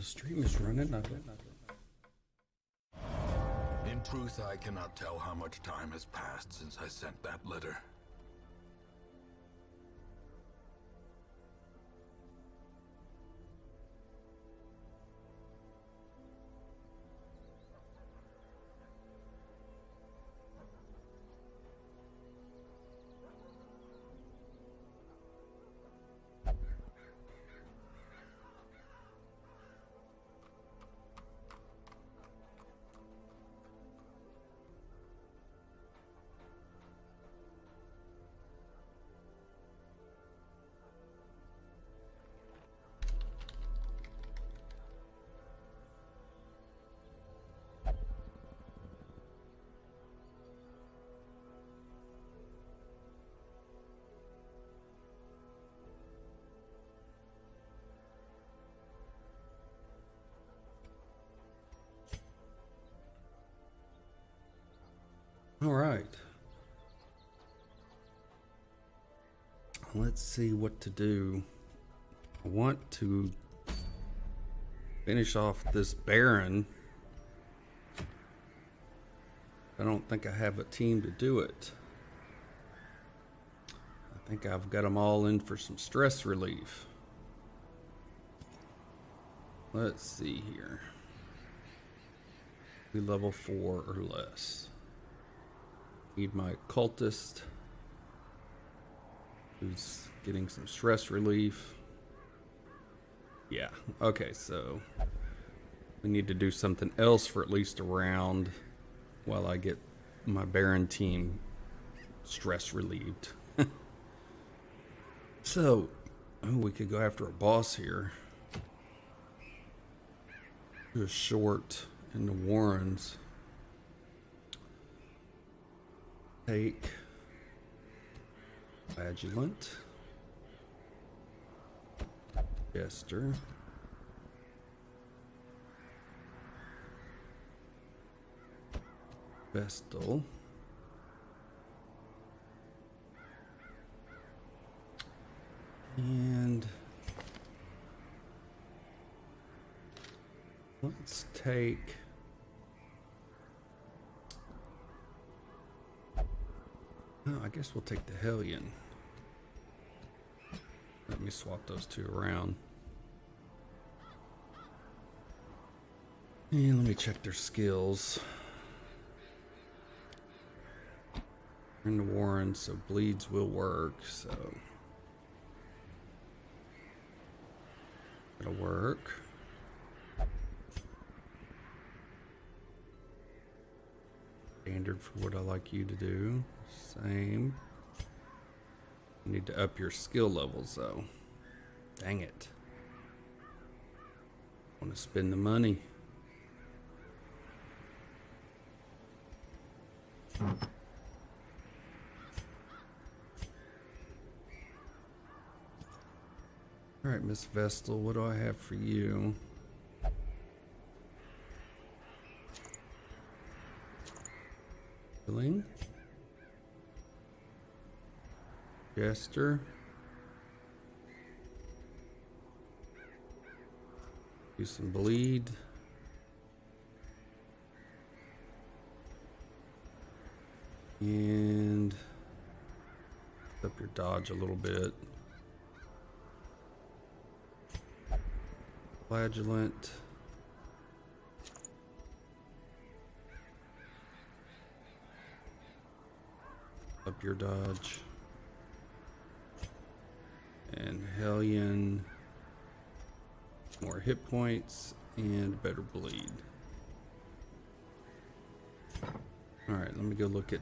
the stream is running. In truth, I cannot tell how much time has passed since I sent that letter. Let's see what to do. I want to finish off this Baron. I don't think I have a team to do it. I think I've got them all in for some stress relief. Let's see here. Be level four or less. Need my cultist who's getting some stress relief. Yeah, okay, so we need to do something else for at least a round while I get my Baron team stress relieved. so, oh, we could go after a boss here. Just short in the Warrens. Take Flagellant. Jester. Vestal. And let's take Oh, I guess we'll take the Hellion. Let me swap those two around. And let me check their skills. in the Warren, so bleeds will work, so it'll work. Standard for what I like you to do. Same. You need to up your skill levels though. Dang it. Want to spend the money. All right, Miss Vestal, what do I have for you? Healing. Jester. Do some bleed. And up your dodge a little bit. Flagellant. Your dodge. And Hellion. More hit points and better bleed. Alright, let me go look at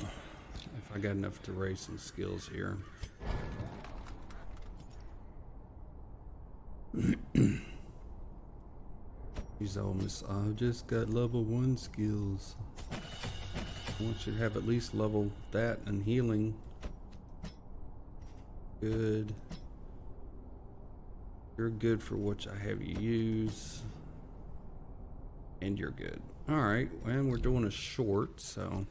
if I got enough to raise some skills here. He's almost, I've just got level one skills. One should have at least level that and healing. Good. You're good for what I have you use. And you're good. Alright, and we're doing a short, so...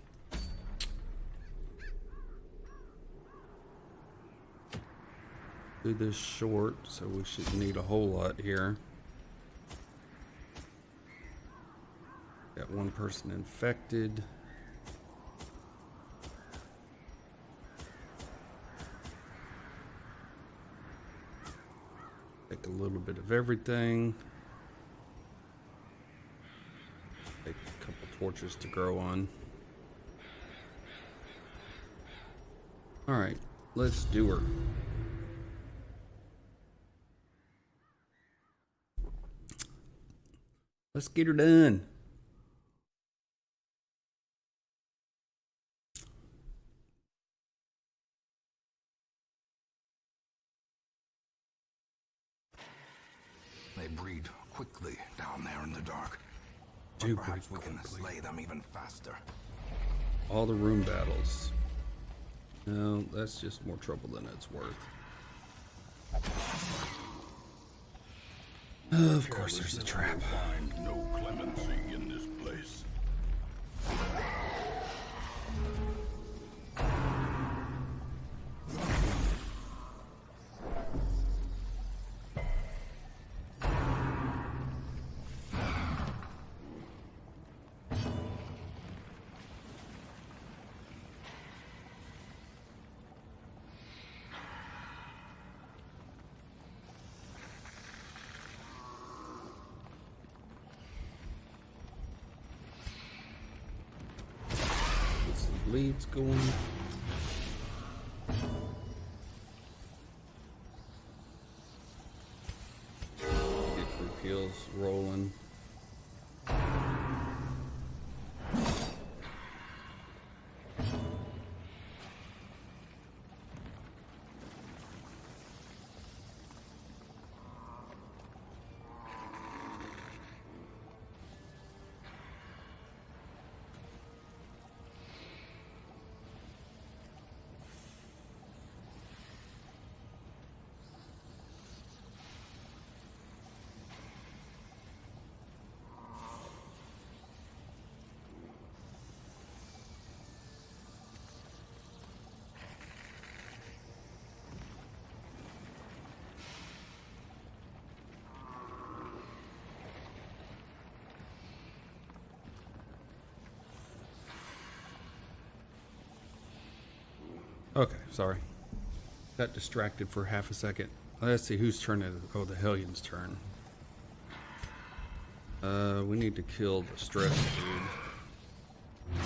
Do this short, so we should need a whole lot here. got one person infected. A little bit of everything. Take a couple torches to grow on. Alright, let's do her. Let's get her done. They breed quickly down there in the dark. Do But perhaps we can quickly. slay them even faster. All the room battles. No, that's just more trouble than it's worth. Of course, there's a trap. Find no clemency going. Okay, sorry. Got distracted for half a second. Let's see whose turn it is. Oh, the Hellion's turn. Uh, we need to kill the stress dude.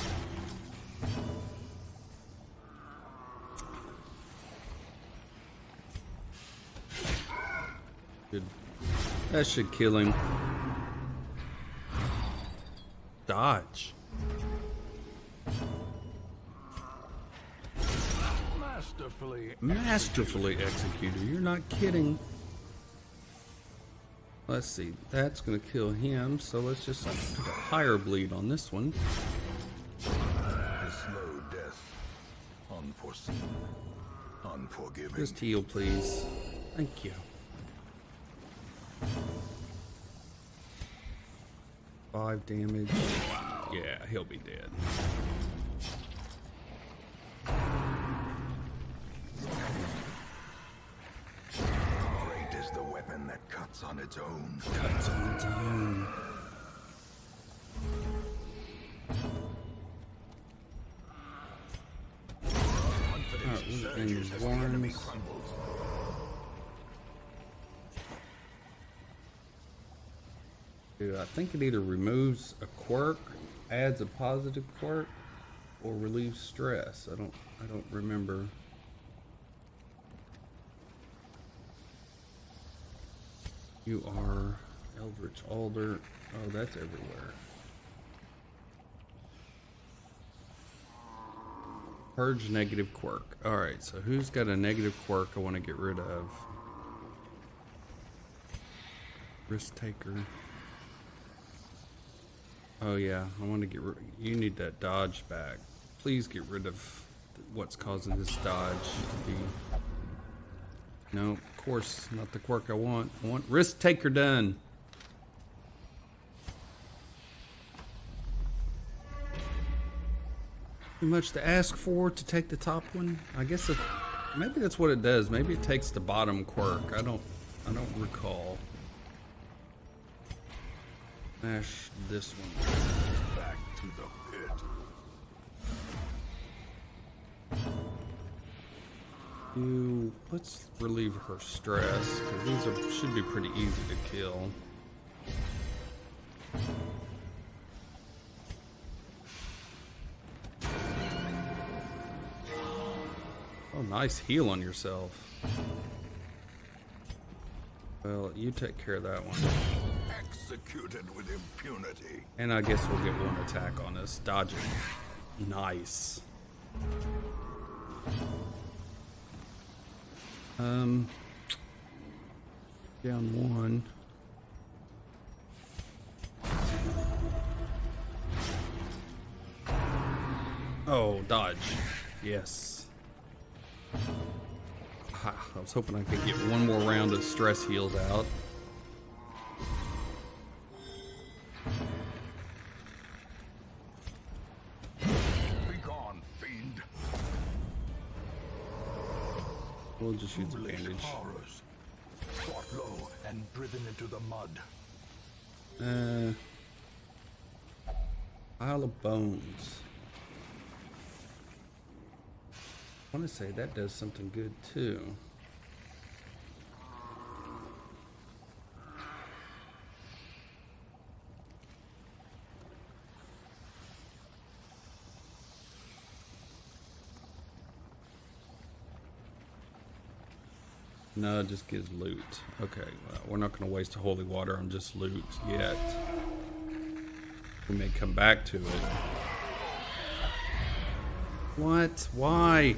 Good. That should kill him. Masterfully executed. You're not kidding. Let's see. That's going to kill him. So let's just put a higher bleed on this one. A slow death. Unforeseen. Unforgiving. Just heal, please. Thank you. Five damage. Yeah, he'll be dead. Crumbles. Dude, I think it either removes a quirk, adds a positive quirk, or relieves stress. I don't I don't remember. You are Eldritch Altar. Oh, that's everywhere. Purge negative quirk. Alright, so who's got a negative quirk I want to get rid of? Risk taker. Oh yeah, I want to get rid. You need that dodge back. Please get rid of what's causing this dodge to be. No, of course not the quirk I want. I want risk taker done. much to ask for to take the top one. I guess it, maybe that's what it does. Maybe it takes the bottom quirk. I don't, I don't recall. Smash this one. Back to the pit. You let's relieve her stress because these are should be pretty easy to kill. Nice heal on yourself. Well, you take care of that one. Executed with impunity. And I guess we'll get one attack on us. Dodging. Nice. Um, down one. Oh, dodge. Yes. I was hoping I could get one more round of stress heals out. Be gone, fiend. We'll just use a bandage. horrors. Brought low and driven into the mud. Uh, pile of bones. I want to say that does something good too. No, it just gives loot. Okay, well, we're not going to waste holy water on just loot yet. We may come back to it. What? Why?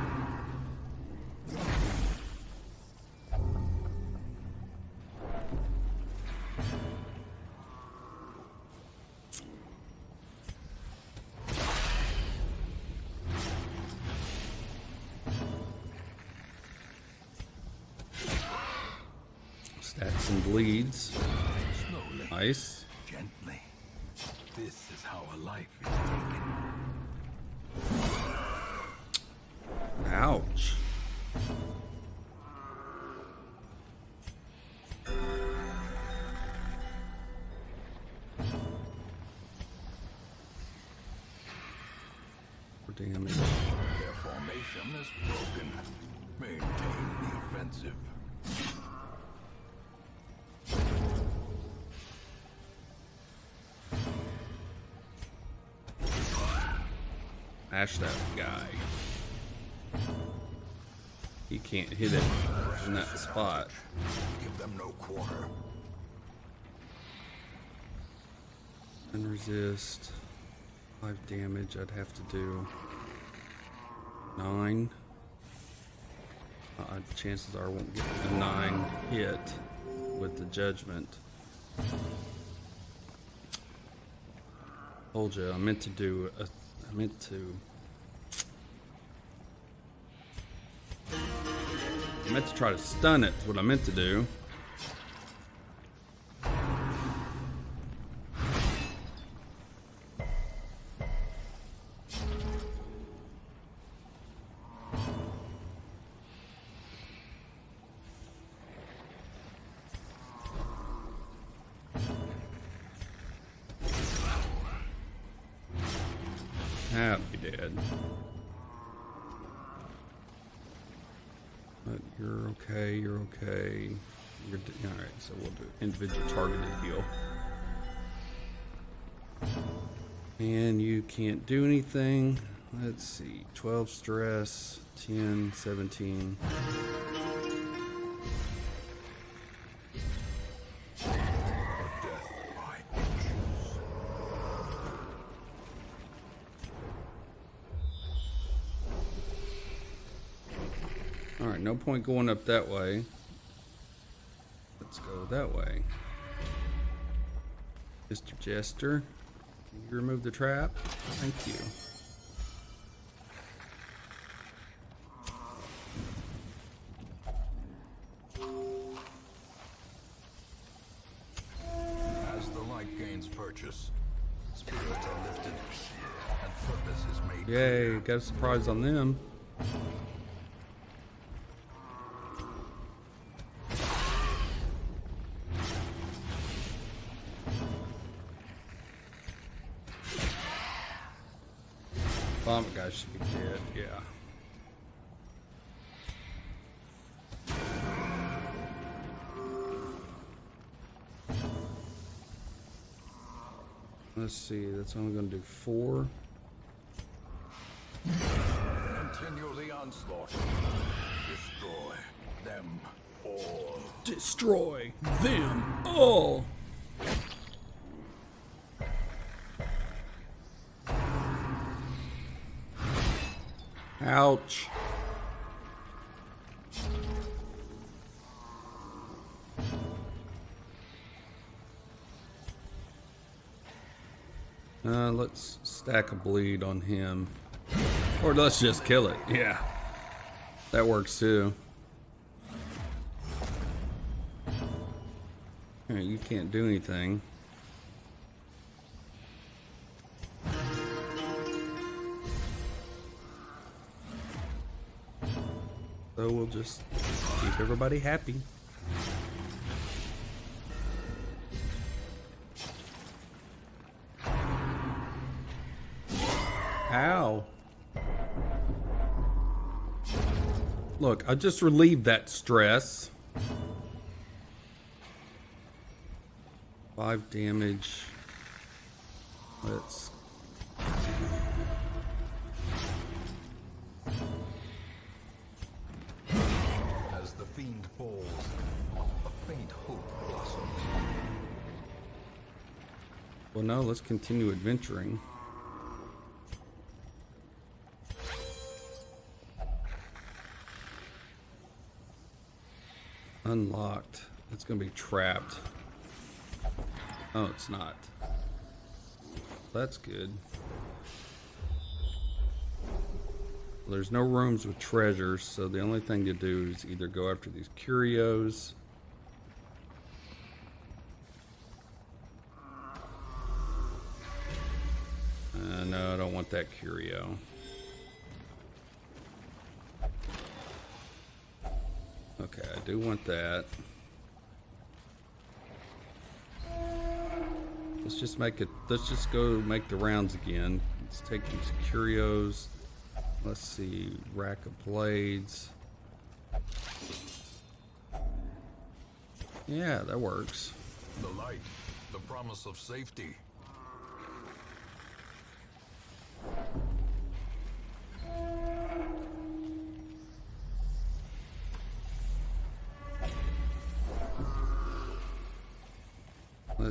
For damage. Their formation is broken. Maintain the offensive. Ash that guy. He can't hit it in that spot. Give them no quarter. And resist. Five damage I'd have to do. Nine. Uh, chances are I won't get a nine hit with the judgment. Told you, I meant to do a, I meant to. I meant to try to stun it, what I meant to do. Can't do anything. Let's see. 12 stress, 10, 17. Death by inches. Alright, no point going up that way. Let's go that way. Mr. Jester, can you remove the trap? Thank you. As the light gains purchase, spirits are lifted, and purpose is made Yay, got a surprise on them. Let's see, that's only going to do four. Continue the onslaught. Destroy them all. Destroy them all! Ouch. Let's stack a bleed on him. Or let's just kill it. Yeah. That works too. Alright, you can't do anything. So we'll just keep everybody happy. Ow. Look, I just relieved that stress. Five damage. Let's. As the fiend falls, a faint hope blossoms. Well, now let's continue adventuring. Unlocked. It's gonna be trapped. Oh, it's not. That's good. There's no rooms with treasures, so the only thing to do is either go after these curios. Uh, no, I don't want that curio. Okay, I do want that. Let's just make it. Let's just go make the rounds again. Let's take these curios. Let's see, rack of blades. Yeah, that works. The light, the promise of safety.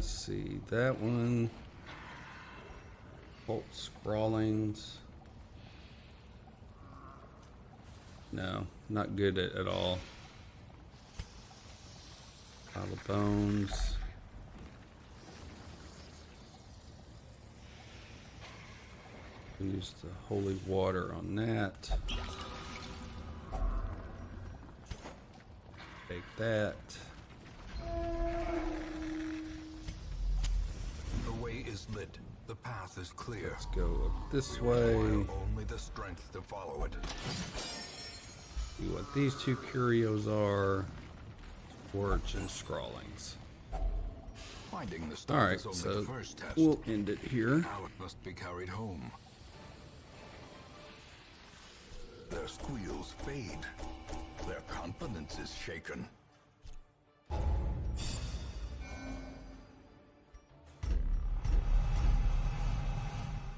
Let's see, that one. Bolt scrawlings. No, not good at, at all. Pile of bones. Use the holy water on that. Take that. Is lit. The path is clear. Let's go up this way. Only the strength to follow it. See what these two curios are. Torch and scrawlings. Finding the is only so the first test. we'll end it here. Now it must be carried home. Their squeals fade. Their confidence is shaken.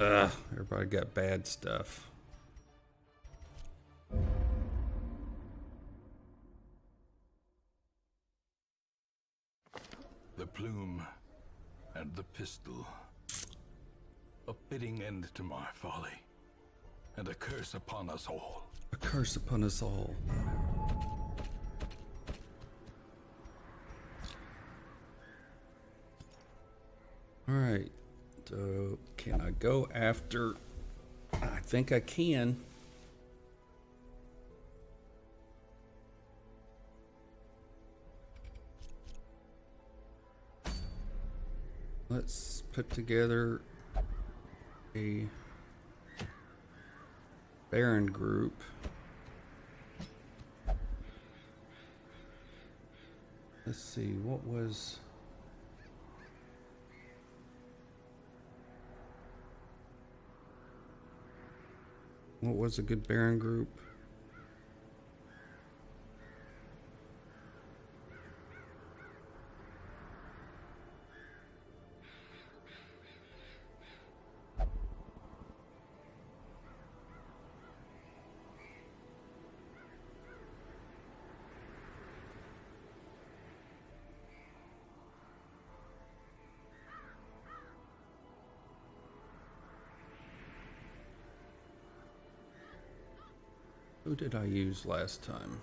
Ugh, everybody got bad stuff. The plume and the pistol. A fitting end to my folly. And a curse upon us all. A curse upon us all. Alright. So, can I go after. I think I can. Let's put together a Baron group. Let's see, what was. What was a good Baron group? Did I use last time?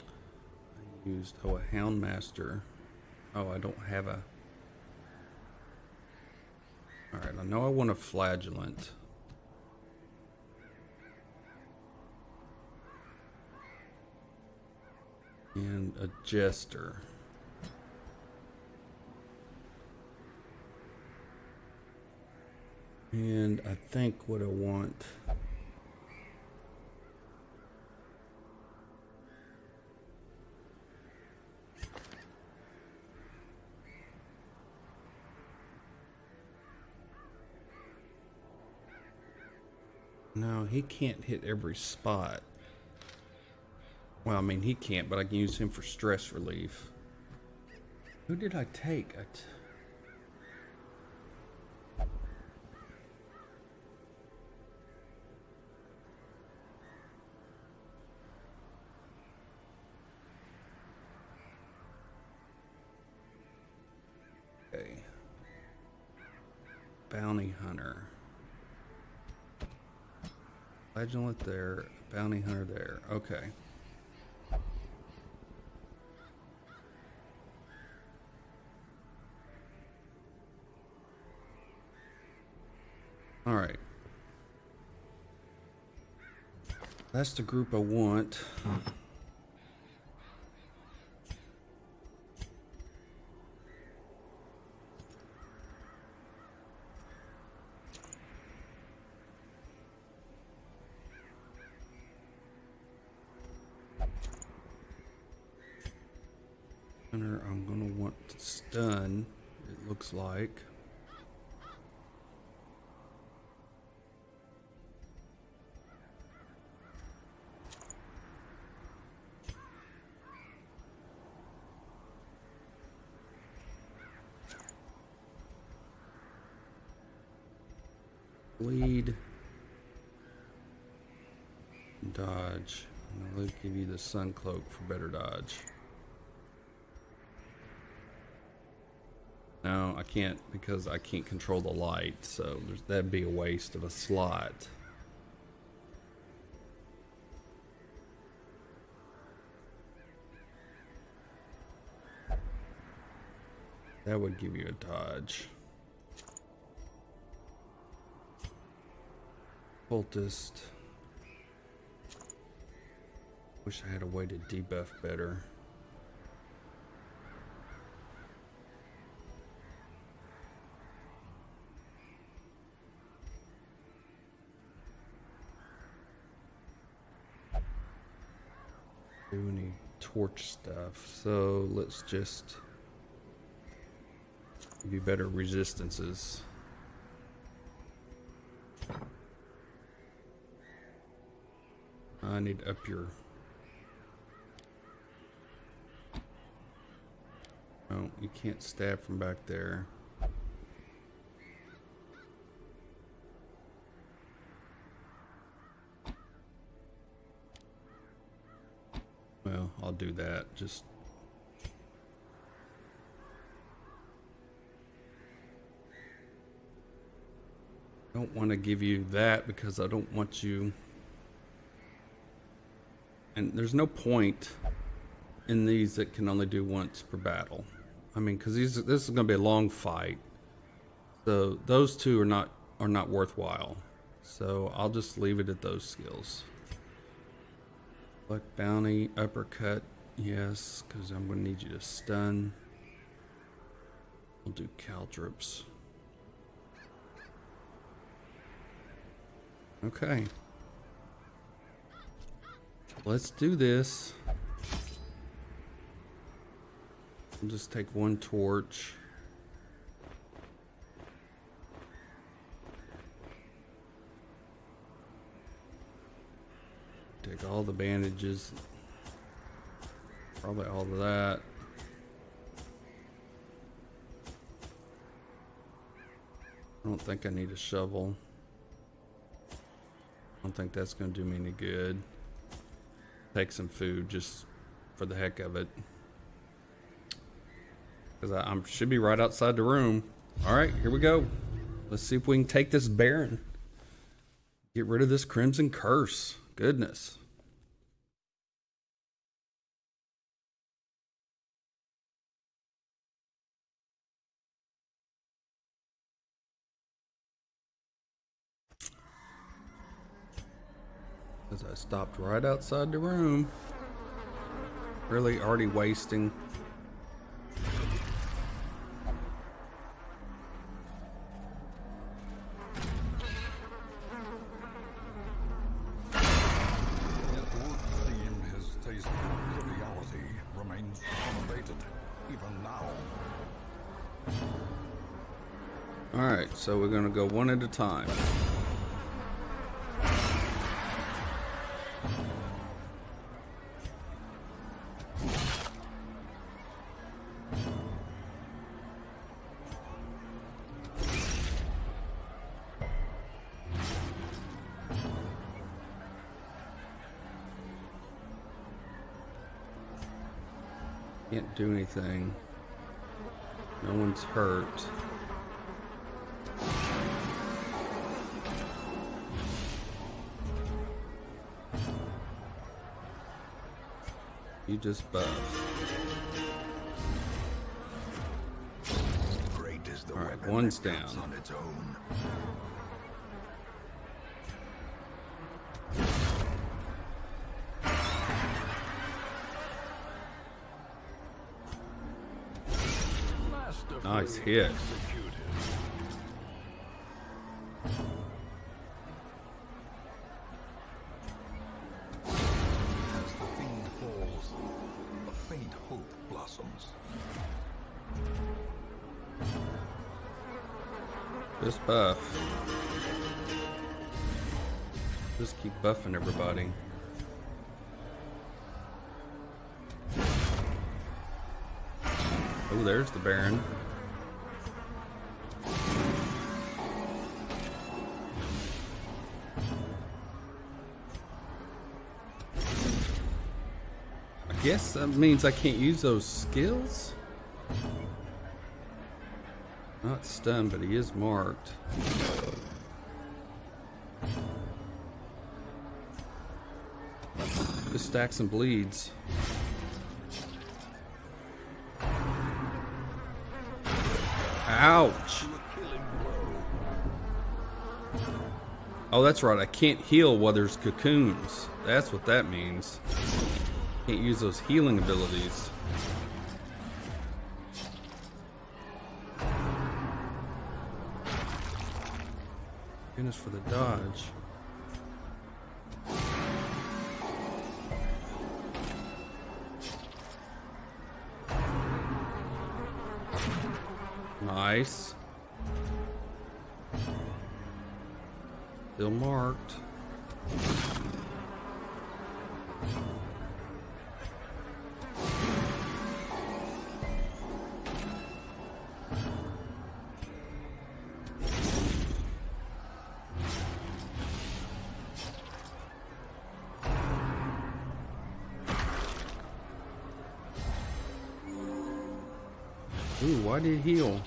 I used, oh, a Houndmaster. Oh, I don't have a... Alright, I know I want a Flagellant. And a Jester. And I think what I want... No, he can't hit every spot. Well, I mean, he can't, but I can use him for stress relief. Who did I take? Flagellant there, bounty hunter there. Okay. All right. That's the group I want. Hunter, I'm gonna want to stun, it like. Bleed. Dodge. I'll give you the sun cloak for better dodge. No, I can't because I can't control the light, so that'd be a waste of a slot. That would give you a dodge. Cultist. Wish I had a way to debuff better. do any torch stuff. So let's just give you better resistances. I need up your... Oh, you can't stab from back there. Well, I'll do that. Just don't want to give you that because I don't want you and there's no point in these that can only do once per battle. I mean, because these this is going to be a long fight, so those two are not are not worthwhile. So I'll just leave it at those skills. Black bounty, uppercut, yes, because I'm going to need you to stun. We'll do caltrops. Okay. Let's do this. I'll just take one torch. Take all the bandages. Probably all of that. I don't think I need a shovel. I don't think that's going to do me any good. Take some food just for the heck of it. Because I I'm, should be right outside the room. All right, here we go. Let's see if we can take this Baron. Get rid of this Crimson Curse. Goodness. As I stopped right outside the room. Really already wasting. Alright, so we're gonna go one at a time. Hurt. You just buff. Great is the All right, one's down. Hope blossoms. Just buff. Just keep buffing everybody. Oh, there's the Baron. Means I can't use those skills? Not stunned, but he is marked. Just stacks and bleeds. Ouch! Oh, that's right. I can't heal while there's cocoons. That's what that means. Can't use those healing abilities. Goodness for the dodge. Nice. Still marked. Why did he heal?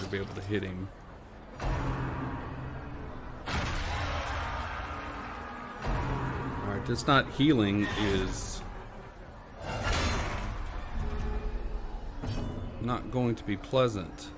To be able to hit him. All right, just not healing is not going to be pleasant.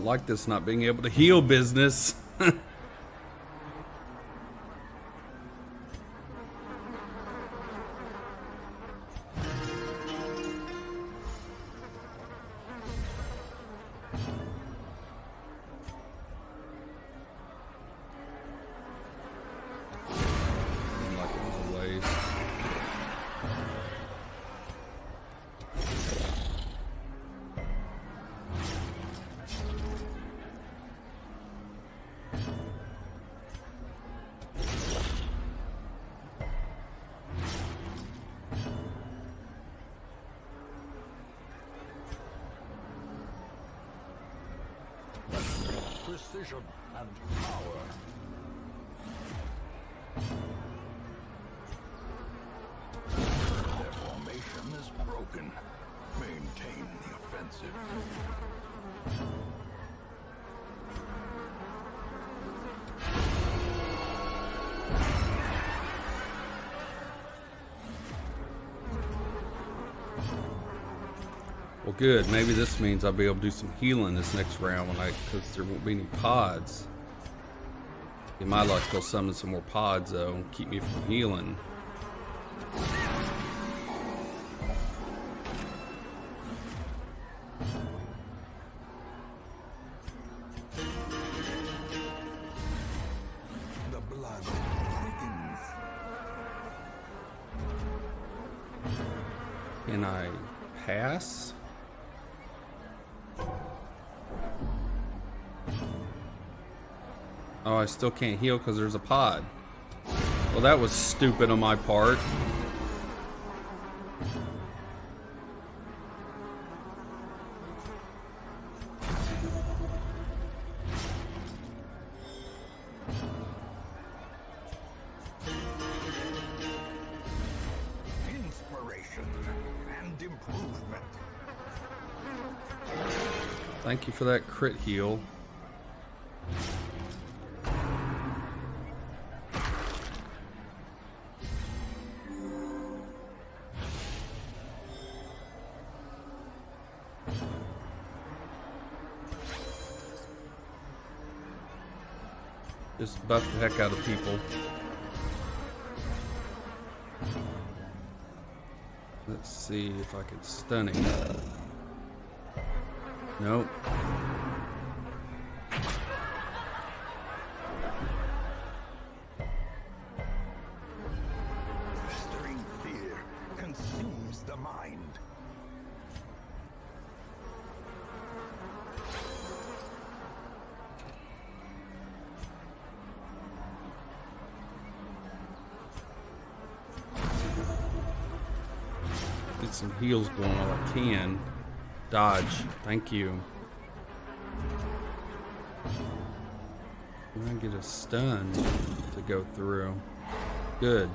Don't like this not being able to heal business. good. Maybe this means I'll be able to do some healing this next round when I, because there won't be any pods. In my luck, they'll summon some more pods though, and keep me from healing. The. Can I pass? Oh, I still can't heal because there's a pod. Well, that was stupid on my part. Inspiration and improvement. Thank you for that crit heal. Buff the heck out of people. Let's see if I can stun him. Nope. Dodge. Thank you. I get a stun to go through? Good.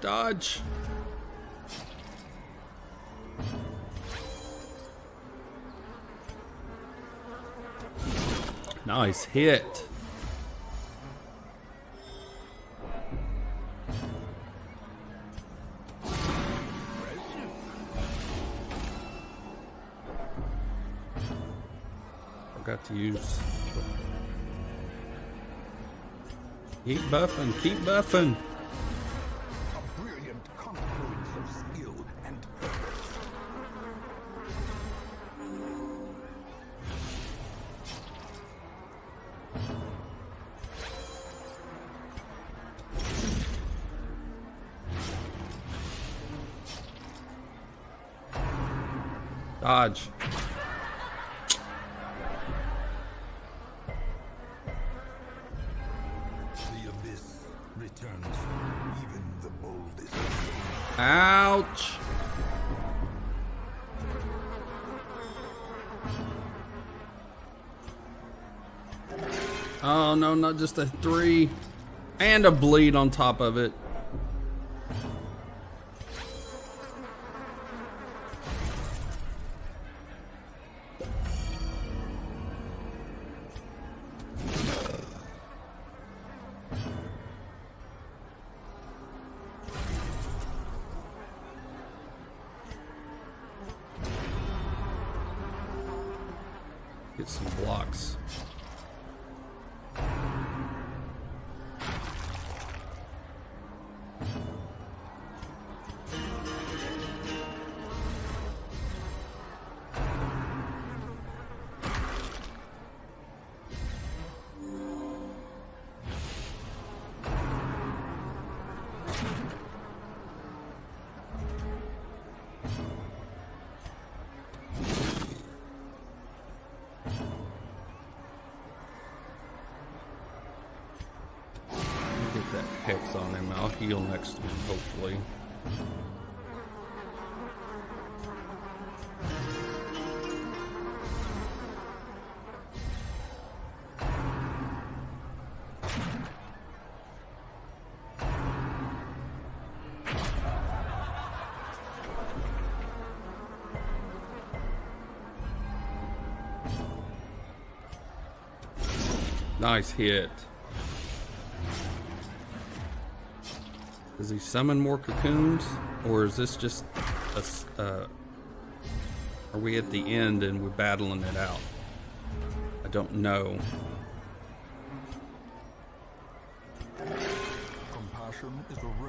Dodge. Nice hit. Forgot to use. Keep buffing, keep buffing. Dodge. The abyss returns even the boldest. Ouch. Oh no, not just a three. And a bleed on top of it. Nice hit. Does he summon more cocoons? Or is this just a. Uh, are we at the end and we're battling it out? I don't know. Compassion is a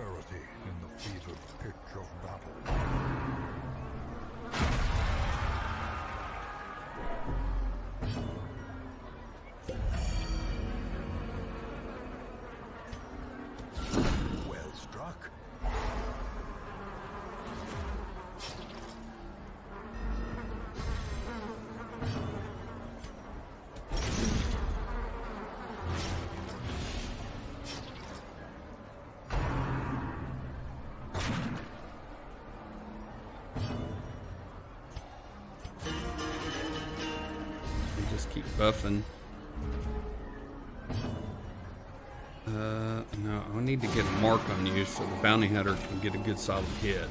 so the bounty hunter can get a good solid hit.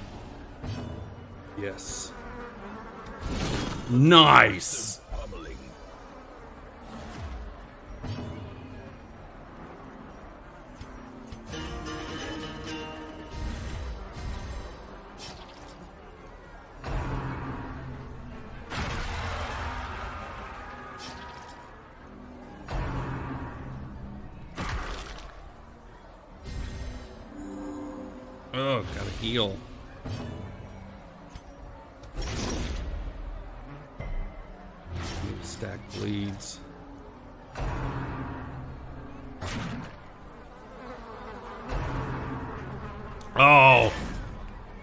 Yes. Nice!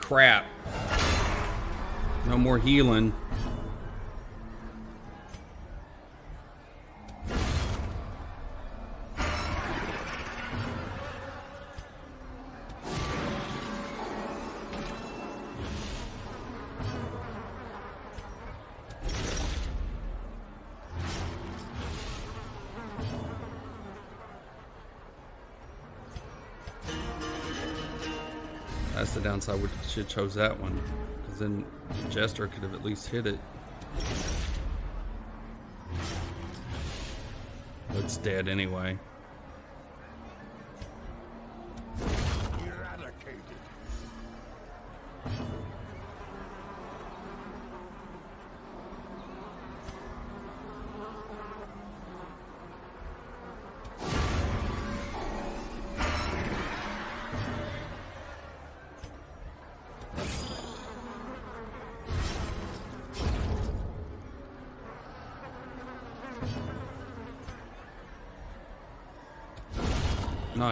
Crap. No more healing. That's the downside. We should have chose that one, because then Jester could have at least hit it. It's dead anyway.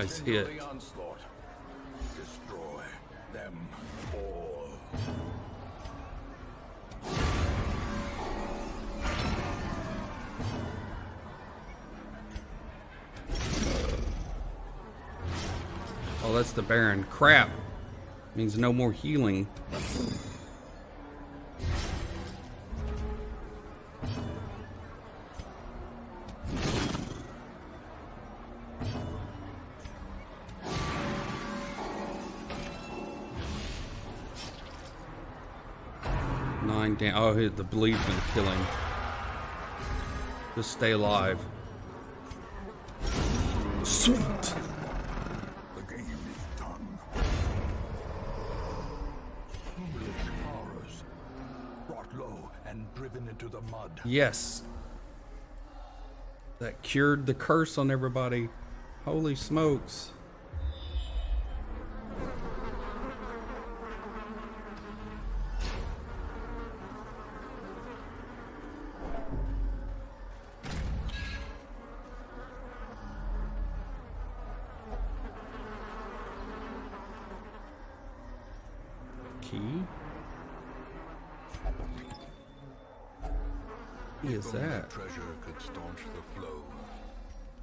Nice hit. The onslaught. Destroy them all. Oh, that's the Baron. Crap. Means no more healing. Nine damn. Oh, the bleed's gonna kill him. Just stay alive. Sweet. The game is done. Foolish horrors. Brought low and driven into the mud. Yes. That cured the curse on everybody. Holy smokes. Key? Key is If only that? treasure could staunch the flow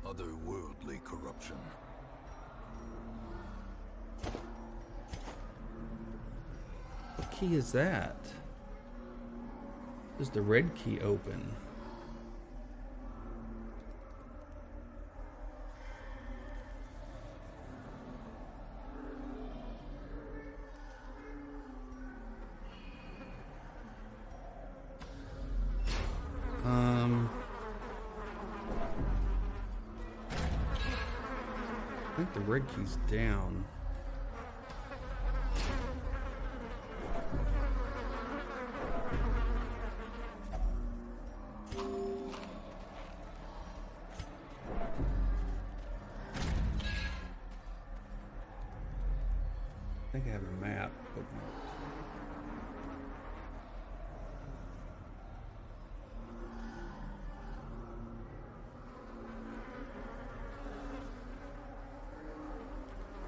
of otherworldly corruption. What key is that? Is the red key open? Um. I think the red key's down. Think I have a map. bookmarked.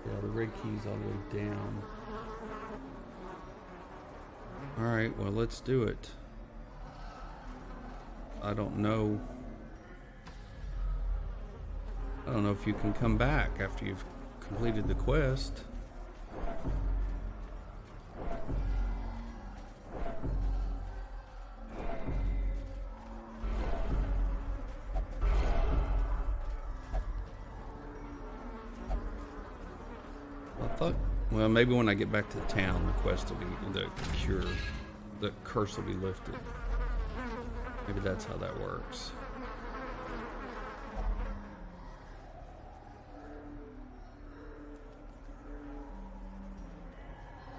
Yeah, the red key's all the way down. Alright, well, let's do it. I don't know. I don't know if you can come back after you've completed the quest. Maybe when I get back to the town, the quest will be, the cure, the curse will be lifted. Maybe that's how that works.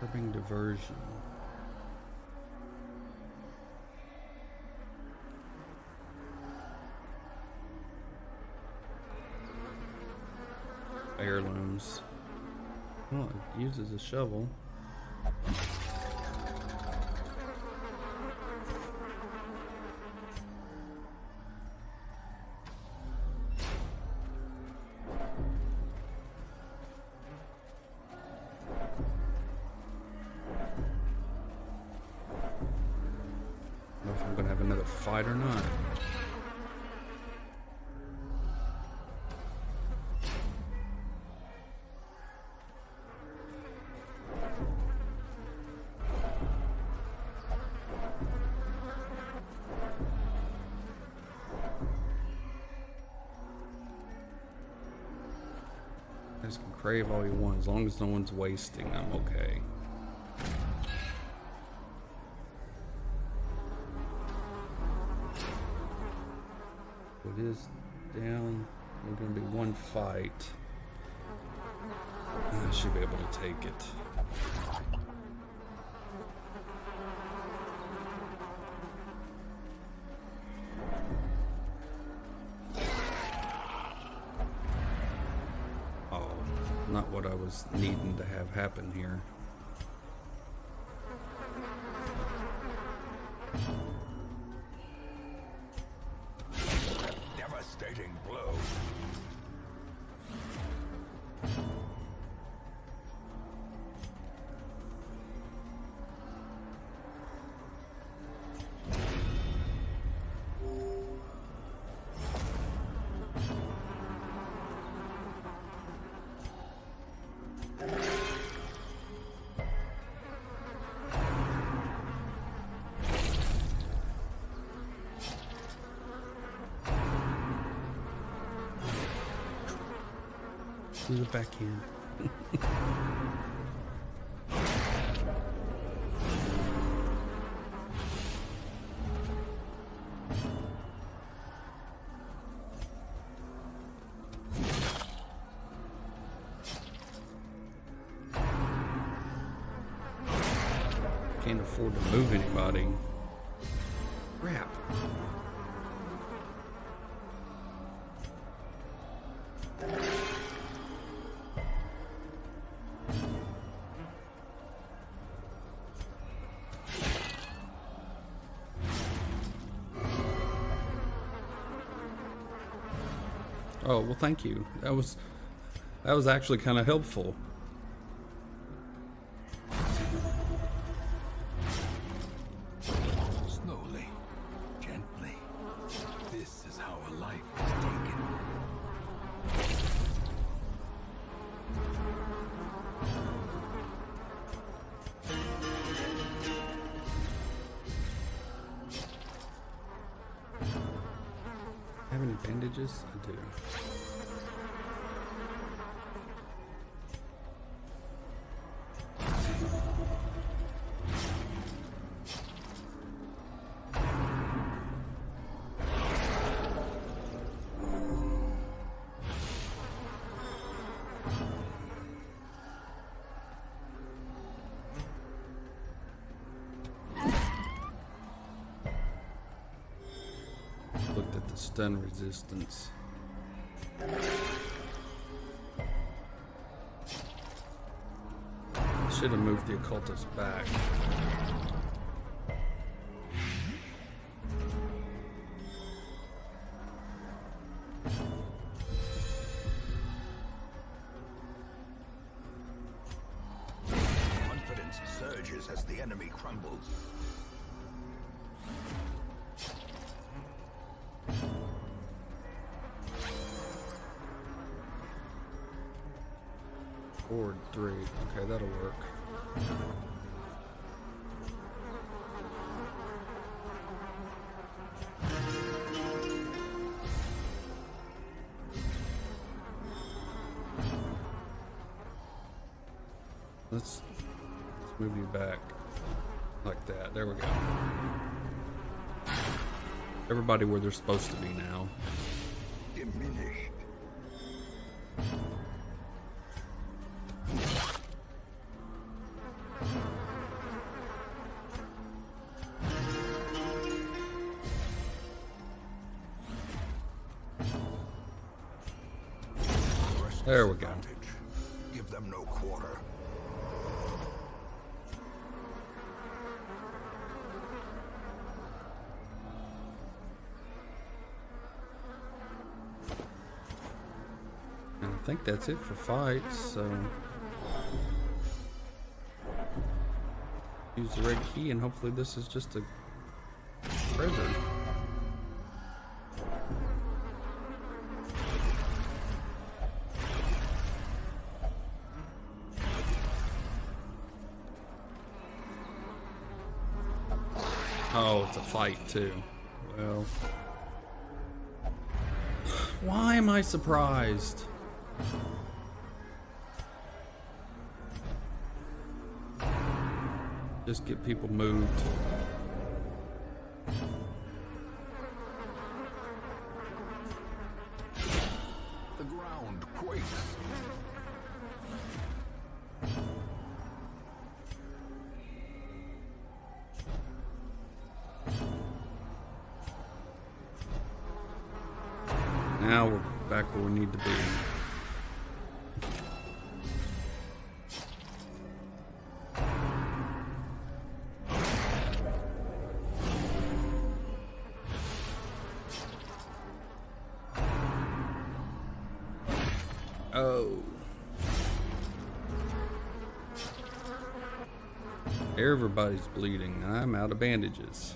Curbing diversion. Heirlooms. Well, it uses a shovel. Guys can crave all you want as long as no one's wasting. I'm okay. It is down. We're gonna be one fight. I should be able to take it. Needing to have happen here. Do the backhand. Can't afford to move anybody. Crap. Oh, well, thank you. That was that was actually kind of helpful. Stun resistance. Should have moved the occultist back. Forward three. Okay, that'll work. Let's let's move you back like that. There we go. Everybody where they're supposed to be now. That's it for fights, so use the red key and hopefully this is just a treasure. Oh, it's a fight too. Well, why am I surprised? Just get people moved. The ground quakes. Now we're back where we need to be. Everybody's bleeding. I'm out of bandages.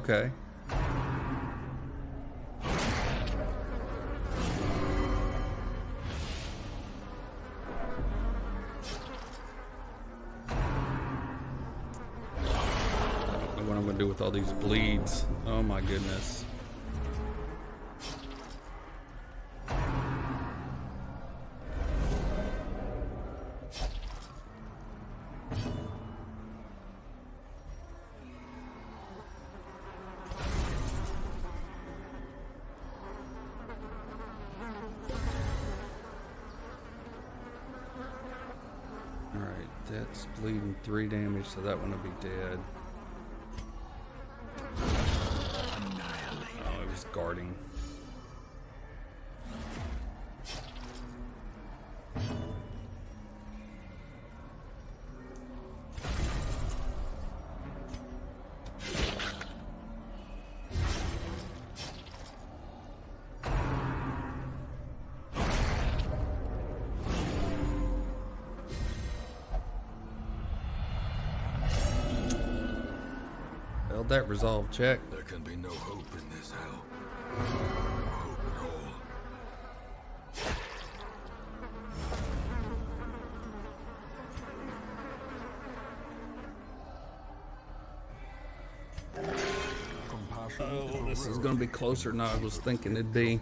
Okay. what I'm gonna do with all these bleeds. Oh my goodness. That one will be dead. That resolve check. There can be no hope in this hell. No hope at all. Oh, this is gonna be closer than I was thinking it'd be.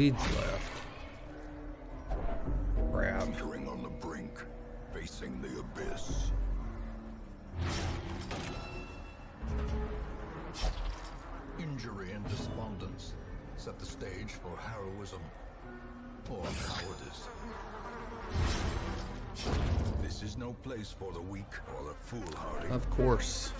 Bleeds left? Crap. Entering on the brink, facing the abyss. Injury and despondence set the stage for heroism or cowardice. This is no place for the weak or the foolhardy. Of course.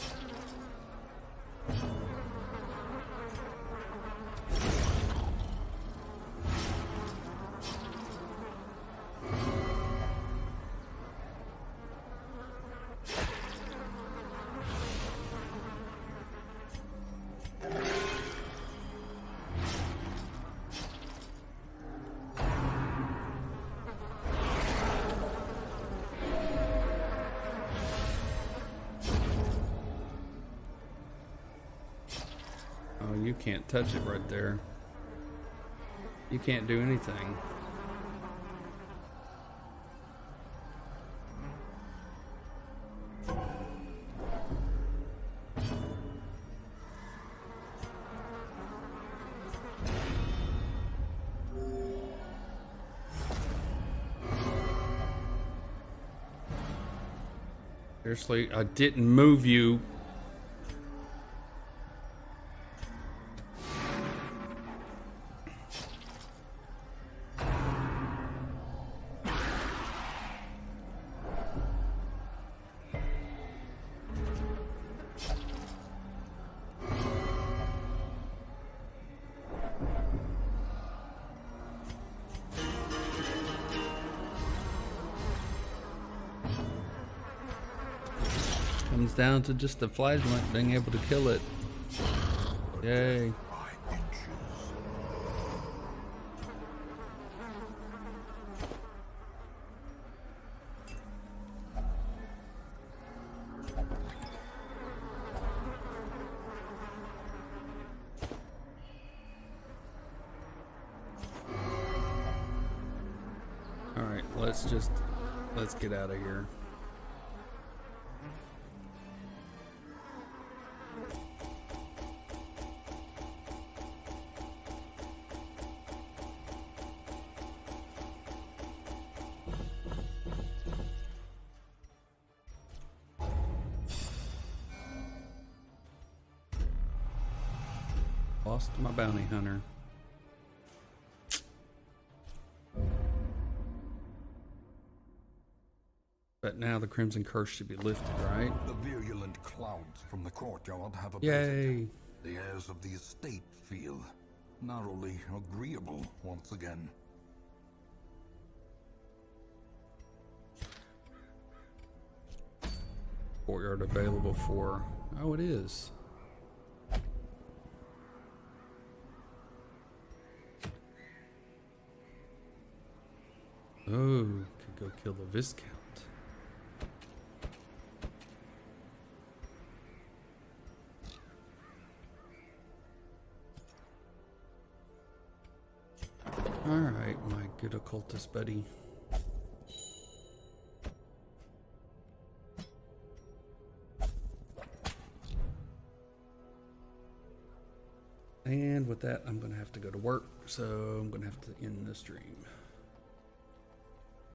Touch it right there. You can't do anything. Seriously, I didn't move you. Just the flagellant being able to kill it. Yay. Alright, let's just let's get out of here. Bounty hunter. But now the Crimson Curse should be lifted, right? The virulent clouds from the courtyard have abated. Yay! The airs of the estate feel narrowly agreeable once again. Courtyard available for. Oh, it is. Oh, could go kill the Viscount. Alright, my good occultist buddy. And with that, I'm going to have to go to work, so I'm going to have to end the stream.